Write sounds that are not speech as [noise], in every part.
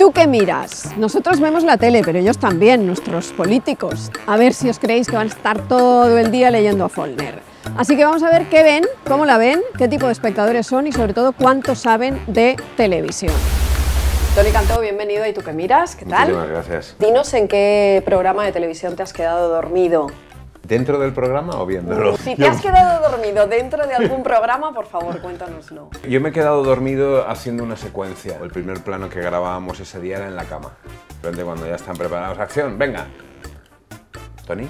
tú qué miras? Nosotros vemos la tele, pero ellos también, nuestros políticos. A ver si os creéis que van a estar todo el día leyendo a Follner. Así que vamos a ver qué ven, cómo la ven, qué tipo de espectadores son y sobre todo cuánto saben de televisión. Tony Cantó, bienvenido. ¿Y tú qué miras? ¿Qué tal? Muchísimas gracias. Dinos en qué programa de televisión te has quedado dormido. ¿Dentro del programa o viéndolo? Si te has quedado dormido dentro de algún programa, por favor, cuéntanoslo. Yo me he quedado dormido haciendo una secuencia. El primer plano que grabábamos ese día era en la cama. De repente cuando ya están preparados, acción, venga. Tony.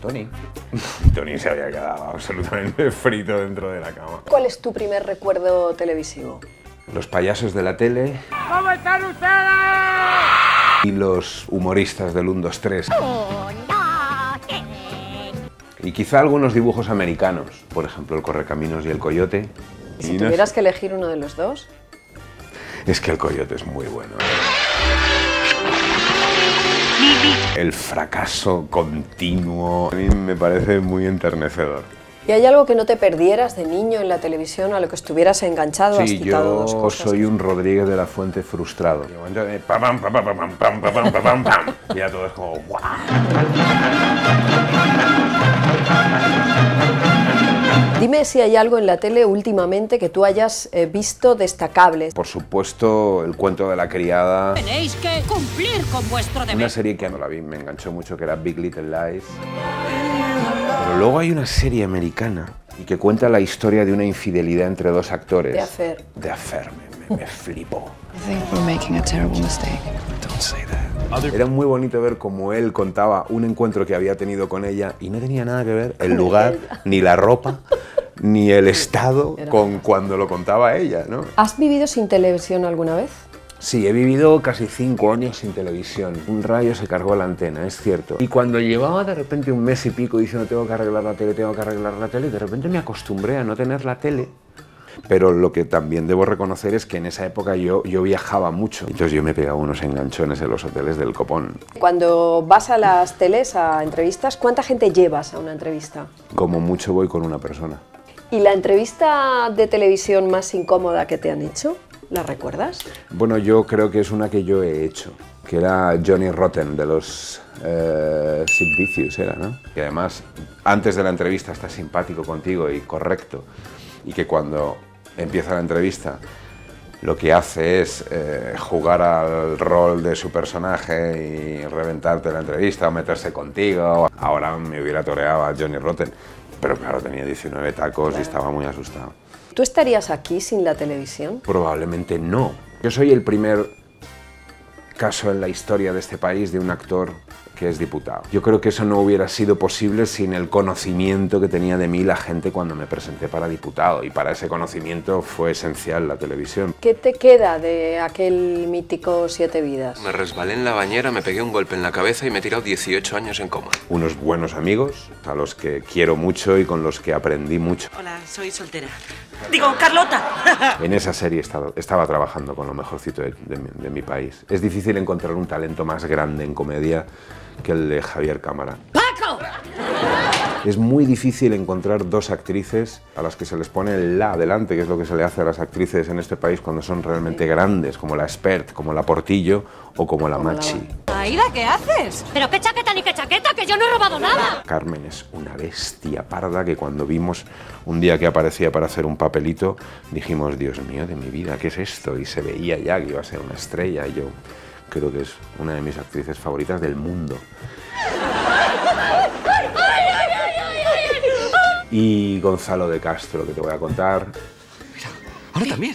Tony. [laughs] Tony se había quedado absolutamente frito dentro de la cama. ¿Cuál es tu primer recuerdo televisivo? Los payasos de la tele. ¿Cómo están ustedes? Y los humoristas del 1, 2, 3. Y quizá algunos dibujos americanos, por ejemplo, el Correcaminos y el Coyote. ¿Y si tuvieras que elegir uno de los dos? Es que el Coyote es muy bueno. El fracaso continuo a mí me parece muy enternecedor. ¿Y hay algo que no te perdieras de niño en la televisión a lo que estuvieras enganchado? Sí, yo cosas. soy un Rodríguez de la Fuente frustrado. Y a todos como ¡guau! Dime si hay algo en la tele últimamente que tú hayas eh, visto destacable. Por supuesto, el cuento de la criada. Tenéis que cumplir con vuestro Una deber. serie que no la vi, me enganchó mucho, que era Big Little Lies. Pero luego hay una serie americana y que cuenta la historia de una infidelidad entre dos actores. De Affair. De Affair, me, me, me flipó. I think we're making a terrible mistake. Era muy bonito ver cómo él contaba un encuentro que había tenido con ella y no tenía nada que ver el lugar, ni la ropa, [laughs] ni el estado con cuando lo contaba ella, ¿no? ¿Has vivido sin televisión alguna vez? Sí, he vivido casi cinco años sin televisión. Un rayo se cargó la antena, es cierto. Y cuando llevaba de repente un mes y pico diciendo tengo que arreglar la tele, tengo que arreglar la tele, de repente me acostumbré a no tener la tele. Pero lo que también debo reconocer es que en esa época yo, yo viajaba mucho. Entonces yo me pegaba unos enganchones en los hoteles del Copón. Cuando vas a las teles, a entrevistas, ¿cuánta gente llevas a una entrevista? Como mucho voy con una persona. ¿Y la entrevista de televisión más incómoda que te han hecho? ¿La recuerdas? Bueno, yo creo que es una que yo he hecho, que era Johnny Rotten de los eh, Sid Vicious, era, ¿no? Que además, antes de la entrevista está simpático contigo y correcto, y que cuando empieza la entrevista lo que hace es eh, jugar al rol de su personaje y reventarte la entrevista o meterse contigo. Ahora me hubiera toreado a Johnny Rotten, pero claro, tenía 19 tacos y estaba muy asustado. ¿Tú estarías aquí sin la televisión? Probablemente no. Yo soy el primer caso en la historia de este país de un actor que es diputado. Yo creo que eso no hubiera sido posible sin el conocimiento que tenía de mí la gente cuando me presenté para diputado y para ese conocimiento fue esencial la televisión. ¿Qué te queda de aquel mítico Siete Vidas? Me resbalé en la bañera, me pegué un golpe en la cabeza y me he tirado 18 años en coma. Unos buenos amigos a los que quiero mucho y con los que aprendí mucho. Hola, soy soltera. Digo, Carlota. [laughs] En esa serie estaba, estaba trabajando con lo mejorcito de, de mi- de mi país. Es difícil encontrar un talento más grande en comedia que el de Javier Cámara. ¡Paco! Es muy difícil encontrar dos actrices a las que se les pone el la delante, que es lo que se le hace a las actrices en este país cuando son realmente grandes, como la Expert, como la Portillo o como la Machi. Aida, ¿qué haces? Pero qué chaqueta ni qué chaqueta, que yo no he robado nada. Carmen es una bestia parda que cuando vimos un día que aparecía para hacer un papelito, dijimos, Dios mío de mi vida, ¿qué es esto? Y se veía ya que iba a ser una estrella. Y yo creo que es una de mis actrices favoritas del mundo. Y Gonzalo de Castro, que te voy a contar. Ahora también.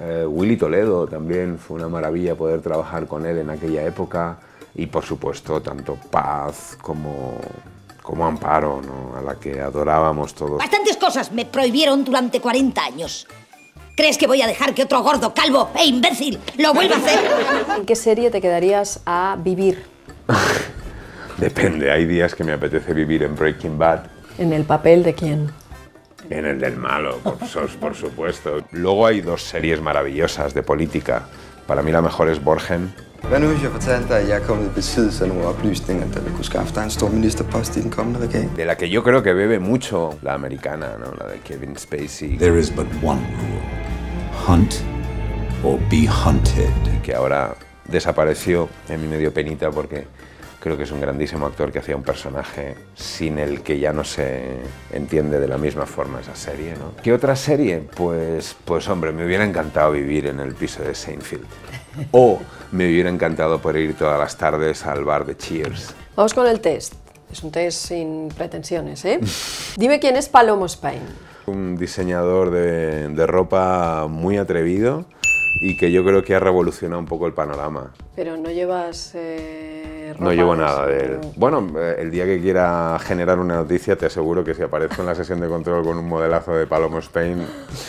Eh, Willy Toledo también fue una maravilla poder trabajar con él en aquella época. Y por supuesto, tanto Paz como, como Amparo, ¿no? a la que adorábamos todos. Bastantes cosas me prohibieron durante 40 años. ¿Crees que voy a dejar que otro gordo, calvo e imbécil lo vuelva a hacer? ¿En qué serie te quedarías a vivir? [laughs] Depende, hay días que me apetece vivir en Breaking Bad, ¿En el papel de quién? en el del malo, por, [laughs] por supuesto. Luego hay dos series maravillosas de política. Para mí la mejor es Borgen. Hvad nu, hvis jeg fortalte dig, at jeg er kommet i besiddelse af nogle oplysninger, der vil kunne skaffe dig en stor ministerpost i den kommende regering? de la que yo creo que bebe mucho la americana, ¿no? la de Kevin Spacey. There is but one rule hunt or be hunted. que ahora desapareció en mi medio penita porque creo que es un grandísimo actor que hacía un personaje sin el que ya no se entiende de la misma forma esa serie. ¿no? ¿Qué otra serie? Pues, pues hombre, me hubiera encantado vivir en el piso de Seinfeld. O me hubiera encantado poder ir todas las tardes al bar de Cheers. Vamos con el test. Es un test sin pretensiones, ¿eh? Dime quién es Palomo Spain. Un diseñador de, de ropa muy atrevido y que yo creo que ha revolucionado un poco el panorama. Pero no llevas eh, No ropa llevo de nada de él. no. Bueno, eh, el día que quiera generar una noticia, te aseguro que si aparezco en la sesión de control con un modelazo de Palomo Spain,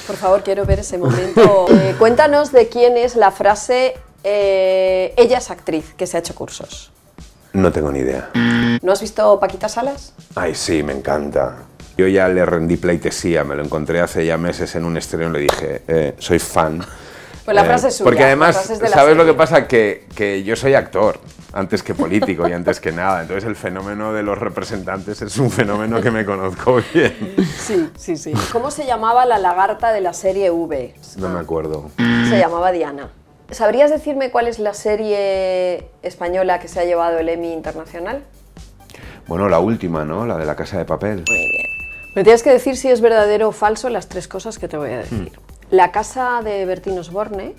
Por favor, quiero ver ese momento. [laughs] Eh, cuéntanos de quién es la frase eh, ella es actriz, que se ha hecho cursos. no tengo ni idea. ¿No has visto Paquita Salas? Ay, sí, me encanta. Yo ya le rendí pleitesía, me lo encontré hace ya meses en un estreno y le dije, eh, soy fan. Pues la Eh, frase es suya, Porque además, ¿sabes lo que pasa? Que, que yo soy actor, antes que político y antes que nada. Entonces el fenómeno de los representantes es un fenómeno que me conozco bien. Sí, sí, sí. ¿Cómo se llamaba la lagarta de la serie V? No me acuerdo. Se llamaba Diana. ¿Sabrías decirme cuál es la serie española que se ha llevado el Emmy Internacional? Bueno, la última, ¿no? La de la casa de papel. Muy bien. Me tienes que decir si es verdadero o falso las tres cosas que te voy a decir. La casa de Bertín Osborne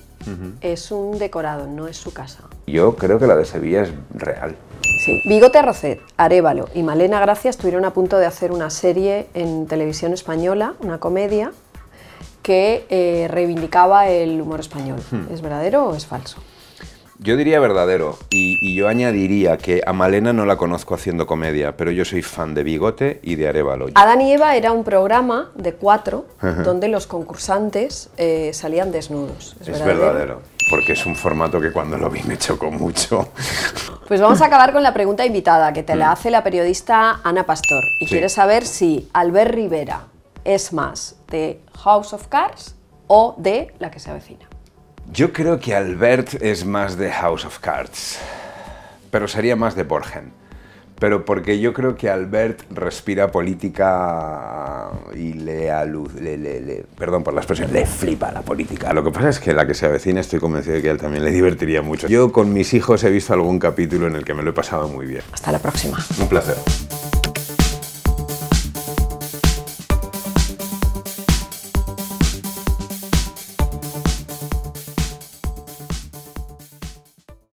es un decorado, no es su casa. Yo creo que la de Sevilla es real. Sí. Bigote Rocet, Arevalo y Malena Gracia estuvieron a punto de hacer una serie en televisión española, una comedia, que eh, reivindicaba el humor español. ¿Es verdadero o es falso? Yo diría verdadero y, y yo añadiría que a Malena no la conozco haciendo comedia, pero yo soy fan de Bigote y de Arevalo. Adán y Eva era un programa de cuatro Ajá. donde los concursantes eh, salían desnudos. ¿Es, Es verdadero, porque es un formato que cuando lo vi me chocó mucho. Pues vamos a acabar con la pregunta invitada que te la hace la periodista Ana Pastor y Mm. Sí. quiere saber si Albert Rivera es más de House of Cards o de La que se avecina. Yo creo que Albert es más de House of Cards, pero sería más de Borgen. Pero porque yo creo que Albert respira política y le, alu- le, le- le- perdón por la expresión, le flipa la política. Lo que pasa es que la que se avecina estoy convencido de que a él también le divertiría mucho. Yo con mis hijos he visto algún capítulo en el que me lo he pasado muy bien. Hasta la próxima. Un placer.